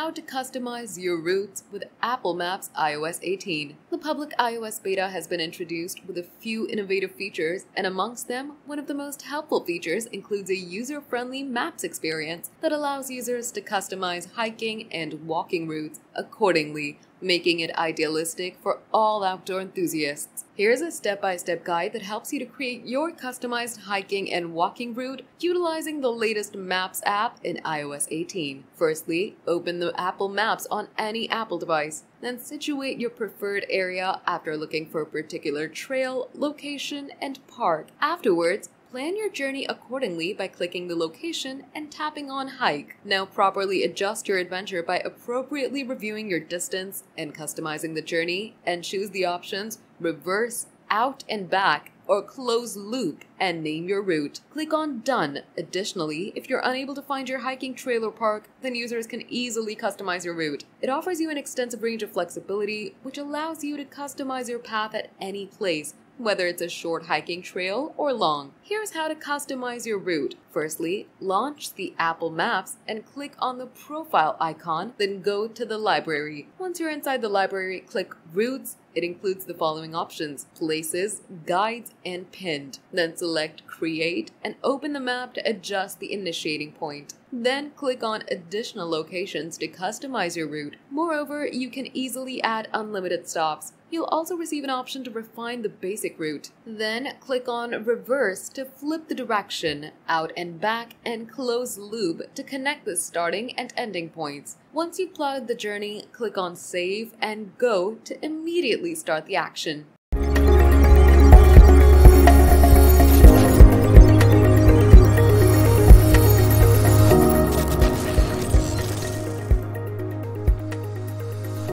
how to customize your routes with Apple Maps iOS 18. The public iOS beta has been introduced with a few innovative features, and amongst them, one of the most helpful features includes a user friendly maps experience that allows users to customize hiking and walking routes accordingly making it idealistic for all outdoor enthusiasts. Here's a step-by-step guide that helps you to create your customized hiking and walking route utilizing the latest Maps app in iOS 18. Firstly, open the Apple Maps on any Apple device. Then situate your preferred area after looking for a particular trail, location, and park. Afterwards, Plan your journey accordingly by clicking the location and tapping on Hike. Now properly adjust your adventure by appropriately reviewing your distance and customizing the journey and choose the options Reverse, Out and Back, or Close Loop and name your route. Click on Done. Additionally, if you're unable to find your hiking trail or park, then users can easily customize your route. It offers you an extensive range of flexibility, which allows you to customize your path at any place whether it's a short hiking trail or long. Here's how to customize your route. Firstly, launch the Apple Maps and click on the profile icon, then go to the library. Once you're inside the library, click Routes. It includes the following options Places, Guides, and Pinned. Then select Create and open the map to adjust the initiating point. Then click on additional locations to customize your route. Moreover, you can easily add unlimited stops. You'll also receive an option to refine the basic route. Then click on reverse to flip the direction, out and back, and close loop to connect the starting and ending points. Once you've plotted the journey, click on save and go to immediately start the action.